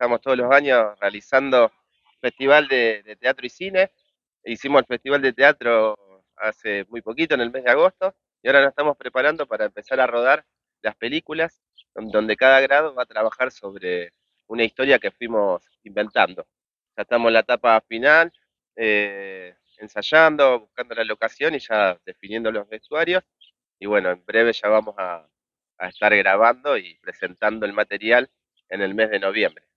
estamos todos los años realizando festival de, teatro y cine. Hicimos el festival de teatro hace muy poquito, en el mes de agosto, y ahora nos estamos preparando para empezar a rodar las películas, donde cada grado va a trabajar sobre una historia que fuimos inventando. Ya estamos en la etapa final, eh, ensayando, buscando la locación y ya definiendo los vestuarios. Y bueno, en breve ya vamos a estar grabando y presentando el material en el mes de noviembre.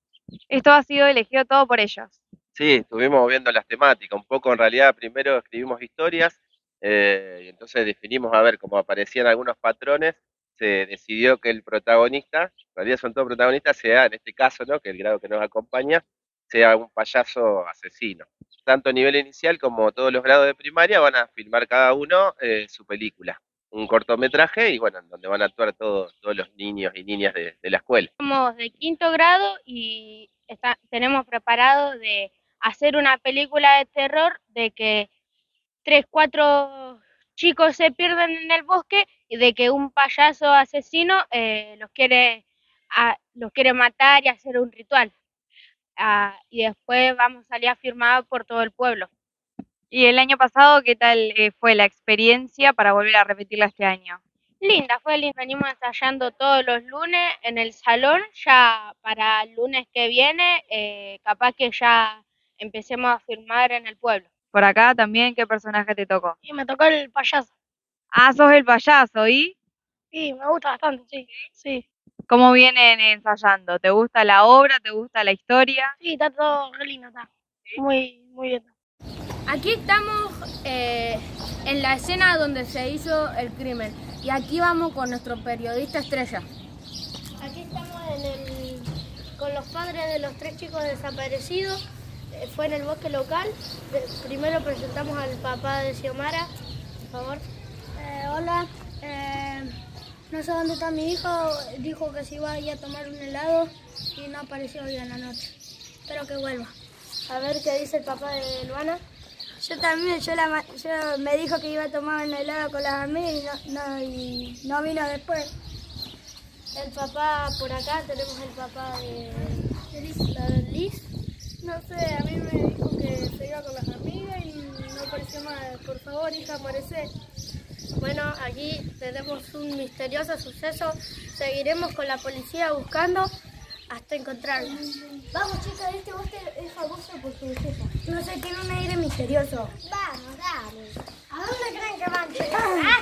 Esto ha sido elegido todo por ellos. Sí, estuvimos viendo las temáticas, un poco en realidad primero escribimos historias eh, y entonces definimos a ver cómo aparecían algunos patrones, se decidió que el protagonista, en realidad son todos protagonistas, sea en este caso, ¿no? que el grado que nos acompaña, sea un payaso asesino. Tanto a nivel inicial como todos los grados de primaria van a filmar cada uno eh, su película un cortometraje y bueno, donde van a actuar todos, todos los niños y niñas de, la escuela. Somos de quinto grado y está, tenemos preparado de hacer una película de terror de que tres, cuatro chicos se pierden en el bosque y de que un payaso asesino eh, los, quiere, los quiere matar y hacer un ritual. Ah, y después vamos a salir a firmar por todo el pueblo. ¿Y el año pasado qué tal eh, fue la experiencia para volver a repetirla este año? Linda, fue linda. Venimos ensayando todos los lunes en el salón. Ya para el lunes que viene, eh, capaz que ya empecemos a filmar en el pueblo. Por acá también, ¿qué personaje te tocó? Y me tocó el payaso. Ah, sos el payaso, ¿y? Sí, me gusta bastante, sí. Sí, ¿Cómo vienen ensayando? ¿Te gusta la obra? ¿Te gusta la historia? sí está todo re lindo, está. Muy, muy bien. Aquí estamos eh, en la escena donde se hizo el crimen y aquí vamos con nuestro periodista estrella. Aquí estamos en el, con los padres de los tres chicos desaparecidos. Eh, Fue en el bosque local. De- primero presentamos al papá de Xiomara, por favor. Eh, hola, eh, no sé dónde está mi hijo. Dijo que se iba a ir a tomar un helado y no apareció hoy en la noche. Espero que vuelva. A ver qué dice el papá de Luana. Yo también, yo, la, yo me dijo que iba a tomar un helado con las amigas y no, no, y no vino después. El papá por acá, tenemos el papá de Liz. de Liz. No sé, a mí me dijo que se iba con las amigas y no apareció más. Por favor, hija, aparece. Bueno, aquí tenemos un misterioso suceso. Seguiremos con la policía buscando hasta encontrarlo. Vamos, chicas, este bosque es famoso por su belleza. No sé, tiene un aire misterioso. Vamos, dale. ¿A dónde creen que van, chicas?